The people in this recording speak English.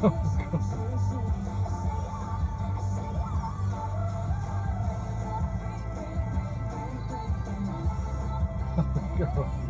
Oh, God.